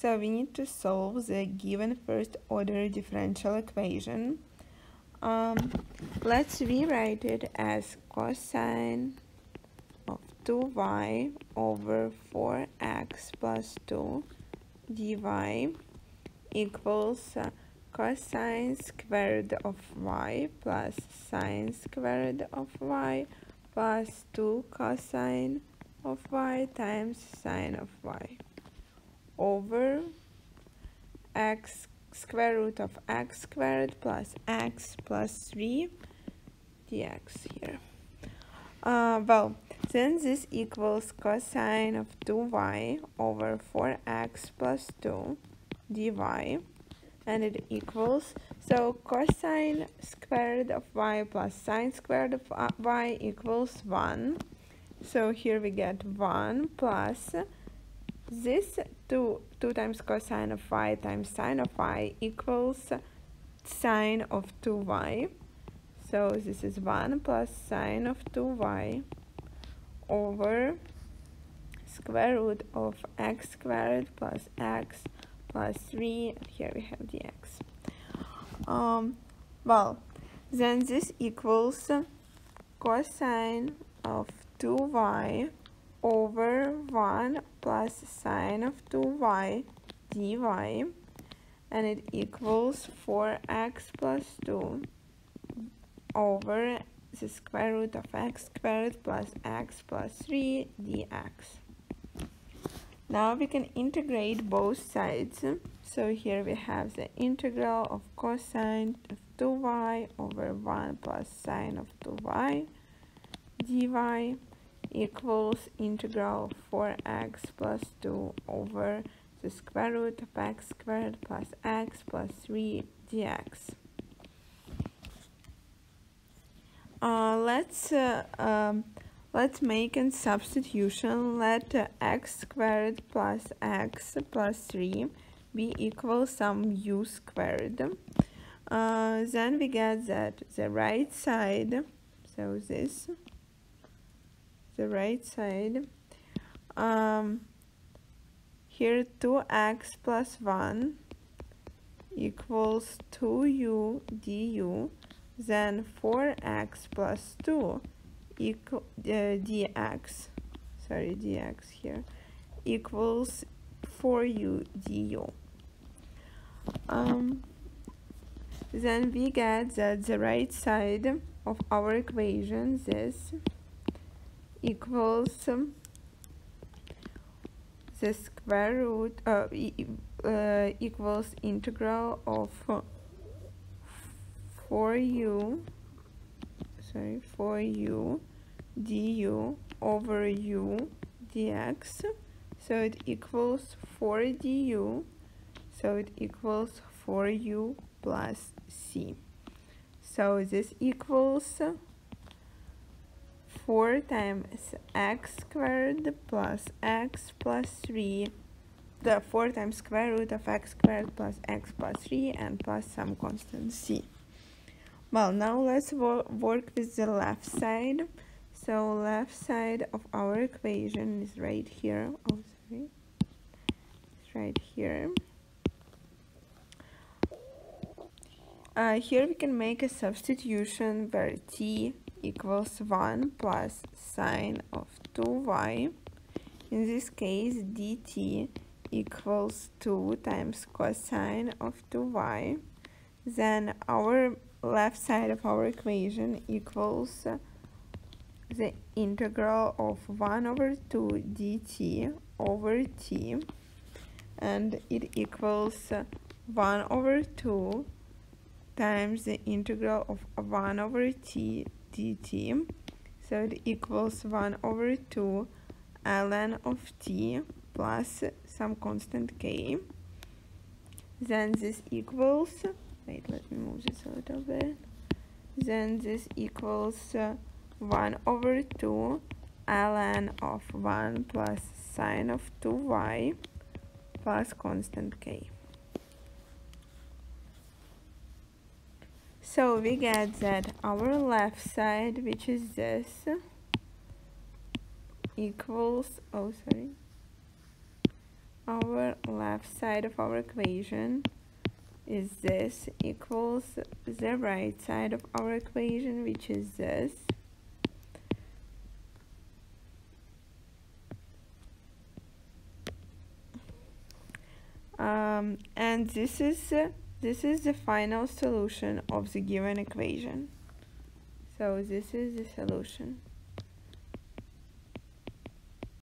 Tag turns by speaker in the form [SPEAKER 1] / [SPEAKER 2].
[SPEAKER 1] So we need to solve the given first order differential equation. Um, let's rewrite it as cosine of 2y over 4x plus 2 dy equals cosine squared of y plus sine squared of y plus 2 cosine of y times sine of y over x square root of x squared plus x plus 3 dx here. Uh, well, then this equals cosine of 2y over 4x plus 2 dy and it equals so cosine squared of y plus sine squared of y equals 1 so here we get 1 plus this 2 2 times cosine of y times sine of y equals sine of 2y so this is 1 plus sine of 2y over square root of x squared plus x plus 3 and here we have the x. Um, well then this equals cosine of 2y over 1 plus sine of 2y dy and it equals 4x plus 2 over the square root of x squared plus x plus 3 dx. Now we can integrate both sides. So here we have the integral of cosine of 2y over 1 plus sine of 2y dy equals integral 4x plus 2 over the square root of x squared plus x plus 3 dx. Uh, let's uh, um, let's make a substitution. Let uh, x squared plus x plus 3 be equal some u squared. Uh, then we get that the right side, so this, the right side, um, here 2x plus 1 equals 2u du then 4x plus 2 equal uh, dx sorry dx here equals 4u du. Um, then we get that the right side of our equation this equals um, the square root uh, uh, equals integral of 4u sorry 4u du over u dx. So it equals 4 du so it equals 4u plus c. So this equals 4 times x squared plus x plus 3 the 4 times square root of x squared plus x plus 3 and plus some constant c. Well now let's wo work with the left side. So left side of our equation is right here. Oh sorry. It's right here. Uh, here we can make a substitution where t equals 1 plus sine of 2y in this case dt equals 2 times cosine of 2y then our left side of our equation equals the integral of 1 over 2 dt over t. And it equals 1 over 2 times the integral of 1 over t dt so it equals 1 over 2 ln of t plus some constant k. Then this equals wait let me move this a little bit. Then this equals uh, 1 over 2 ln of 1 plus sine of 2y plus constant k so we get that our left side which is this equals oh sorry our left side of our equation is this equals the right side of our equation which is this. Um, and this is this is the final solution of the given equation. So this is the solution